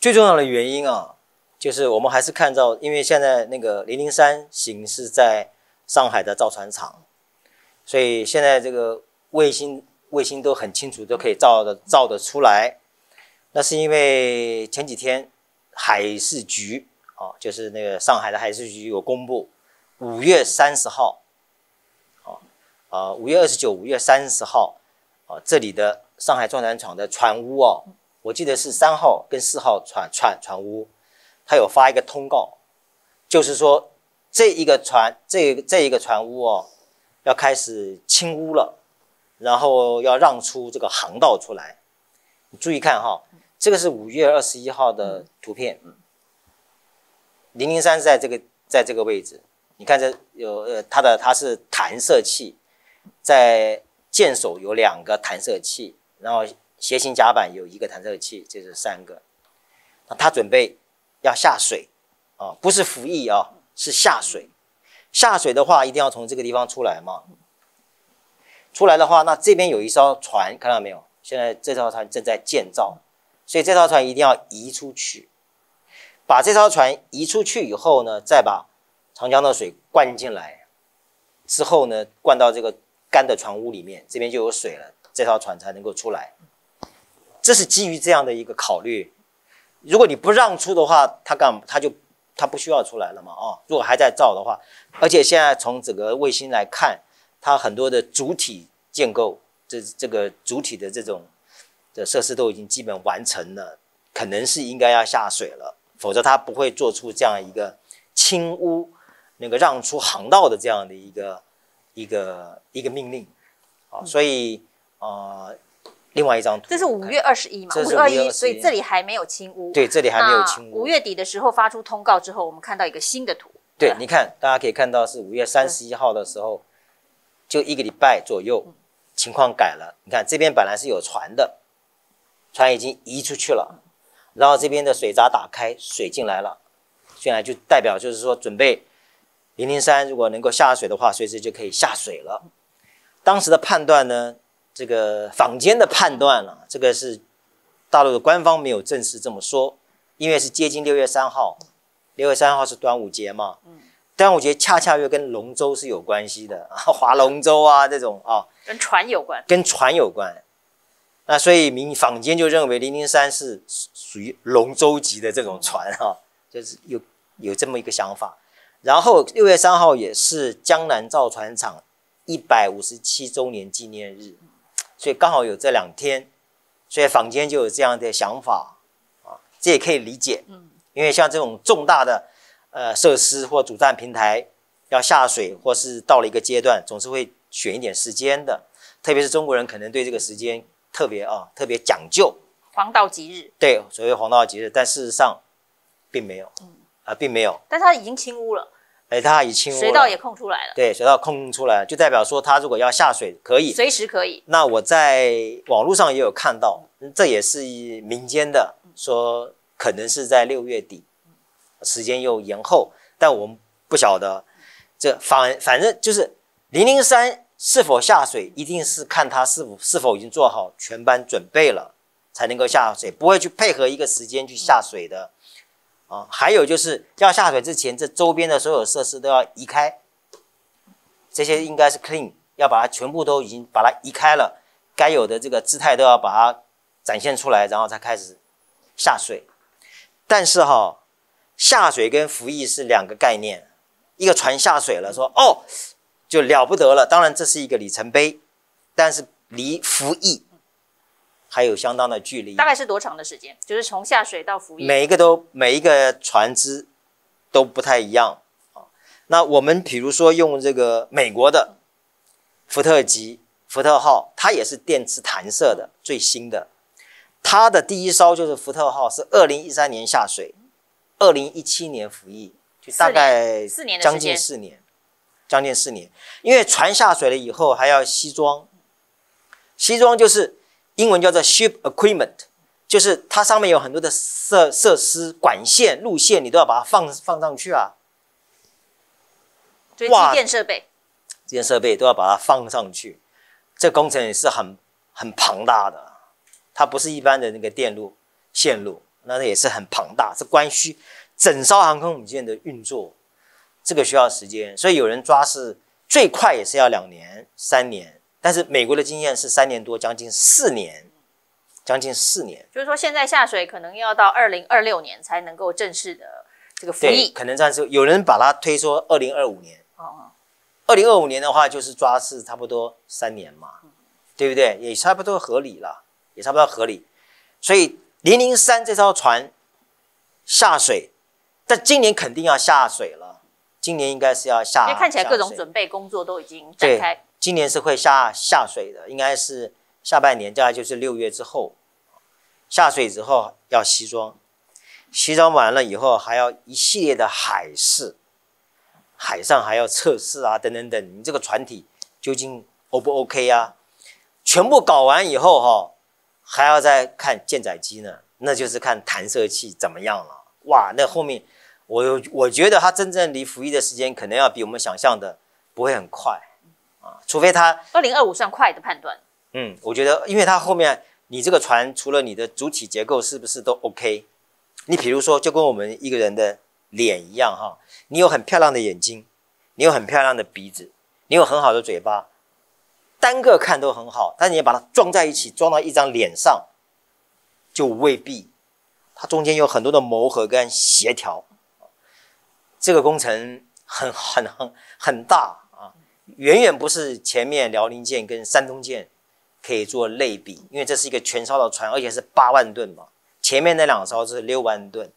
最重要的原因啊，就是我们还是看到，因为现在那个零零三型是在上海的造船厂，所以现在这个卫星卫星都很清楚，都可以照的照得出来。那是因为前几天海事局啊，就是那个上海的海事局有公布，五月三十号，啊啊，五月二十九、五月三十号，啊，这里的上海造船厂的船坞哦，我记得是三号跟四号船船船坞，他有发一个通告，就是说这一个船这这一个船坞哦，要开始清污了，然后要让出这个航道出来，你注意看哈。这个是五月二十一号的图片，零零三在这个在这个位置，你看这有呃它的它是弹射器，在舰首有两个弹射器，然后斜形甲板有一个弹射器，这是三个。那他准备要下水啊，不是服役啊，是下水。下水的话，一定要从这个地方出来嘛。出来的话，那这边有一艘船，看到没有？现在这艘船正在建造。所以这艘船一定要移出去，把这艘船移出去以后呢，再把长江的水灌进来，之后呢，灌到这个干的船坞里面，这边就有水了，这艘船才能够出来。这是基于这样的一个考虑。如果你不让出的话，它干它就它不需要出来了嘛？啊，如果还在造的话，而且现在从整个卫星来看，它很多的主体建构，这这个主体的这种。的设施都已经基本完成了，可能是应该要下水了，否则他不会做出这样一个清污、那个让出航道的这样的一个一个一个命令啊。所以呃，另外一张图，这是五月二十一嘛？五月二十一，所以这里还没有清污。对，这里还没有清污。五月底的时候发出通告之后，我们看到一个新的图。对，你看，大家可以看到是五月三十一号的时候，就一个礼拜左右，情况改了。你看这边本来是有船的。船已经移出去了，然后这边的水闸打开，水进来了，进来就代表就是说准备零零三如果能够下水的话，随时就可以下水了。当时的判断呢，这个坊间的判断了，这个是大陆的官方没有正式这么说，因为是接近六月三号，六月三号是端午节嘛，端午节恰恰又跟龙舟是有关系的，划龙舟啊这种啊，跟船有关，跟船有关。那所以民坊间就认为零零三是属于龙舟级的这种船哈，就是有有这么一个想法。然后六月三号也是江南造船厂一百五十七周年纪念日，所以刚好有这两天，所以坊间就有这样的想法啊，这也可以理解。嗯，因为像这种重大的呃设施或主站平台要下水或是到了一个阶段，总是会选一点时间的，特别是中国人可能对这个时间。特别啊，特别讲究。黄道吉日，对，所谓黄道吉日，但事实上并没有，嗯。啊，并没有，但是它已经清污了，哎，它已清污，水道也空出来了，对，水道空出来，就代表说它如果要下水可以，随时可以。那我在网络上也有看到，这也是民间的说，可能是在六月底，时间又延后，但我们不晓得，这反反正就是零零三。是否下水，一定是看他是否是否已经做好全班准备了，才能够下水，不会去配合一个时间去下水的。啊，还有就是要下水之前，这周边的所有设施都要移开，这些应该是 clean，要把它全部都已经把它移开了，该有的这个姿态都要把它展现出来，然后才开始下水。但是哈，下水跟服役是两个概念，一个船下水了，说哦。就了不得了，当然这是一个里程碑，但是离服役还有相当的距离。大概是多长的时间？就是从下水到服役，每一个都每一个船只都不太一样啊。那我们比如说用这个美国的福特级福特号，它也是电磁弹射的最新的，它的第一艘就是福特号，是二零一三年下水，二零一七年服役，就大概四年将近四年。将近四年，因为船下水了以后还要西装，西装就是英文叫做 ship equipment，就是它上面有很多的设设施、管线、路线，你都要把它放放上去啊。机电设备，机电设备都要把它放上去，这工程也是很很庞大的，它不是一般的那个电路线路。那也是很庞大，是关系整艘航空母舰的运作，这个需要时间，所以有人抓是最快也是要两年、三年，但是美国的经验是三年多，将近四年，将近四年，就是说现在下水可能要到二零二六年才能够正式的这个服役，可能这样子，有人把它推说二零二五年，哦，二零二五年的话就是抓是差不多三年嘛，对不对？也差不多合理了，也差不多合理，所以。零零三这艘船下水，但今年肯定要下水了。今年应该是要下，因为看起来各种准备工作都已经展开。今年是会下下水的，应该是下半年，大概就是六月之后下水之后要西装，西装完了以后还要一系列的海试，海上还要测试啊，等等等。你这个船体究竟 O 不 OK 啊？全部搞完以后哈。还要再看舰载机呢，那就是看弹射器怎么样了。哇，那后面我我觉得它真正离服役的时间可能要比我们想象的不会很快啊，除非他二零二五算快的判断。嗯，我觉得，因为它后面你这个船除了你的主体结构是不是都 OK？你比如说就跟我们一个人的脸一样哈，你有很漂亮的眼睛，你有很漂亮的鼻子，你有很好的嘴巴。单个看都很好，但你把它装在一起，装到一张脸上，就未必。它中间有很多的磨合跟协调，这个工程很很很很大啊，远远不是前面辽宁舰跟山东舰可以做类比，因为这是一个全烧的船，而且是八万吨嘛，前面那两艘是六万吨，